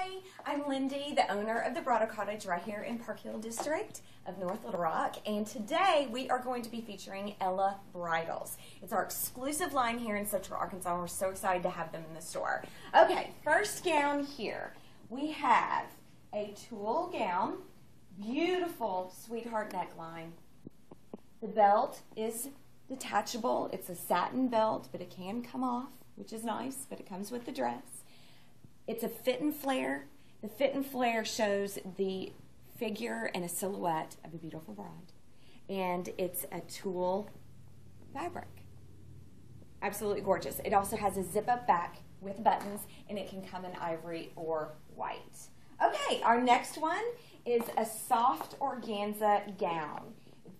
Hi, I'm Lindy, the owner of the Bridal Cottage right here in Park Hill District of North Little Rock. And today we are going to be featuring Ella Bridals. It's our exclusive line here in Central Arkansas. and We're so excited to have them in the store. Okay, first gown here. We have a tulle gown, beautiful sweetheart neckline. The belt is detachable. It's a satin belt, but it can come off, which is nice, but it comes with the dress. It's a fit and flare. The fit and flare shows the figure and a silhouette of a beautiful bride. And it's a tulle fabric. Absolutely gorgeous. It also has a zip up back with buttons and it can come in ivory or white. Okay, our next one is a soft organza gown.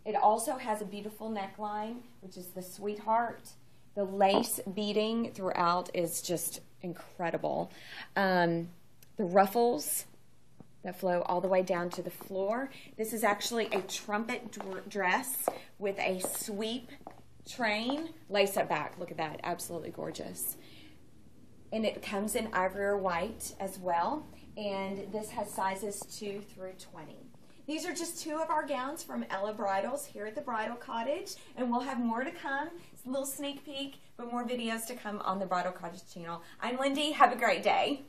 It also has a beautiful neckline, which is the sweetheart. The lace beading throughout is just incredible. Um, the ruffles that flow all the way down to the floor. This is actually a trumpet dress with a sweep train. Lace up back. Look at that. Absolutely gorgeous. And it comes in ivory or white as well. And this has sizes 2 through 20. These are just two of our gowns from Ella Bridals here at the Bridal Cottage, and we'll have more to come. It's a little sneak peek, but more videos to come on the Bridal Cottage channel. I'm Lindy. Have a great day.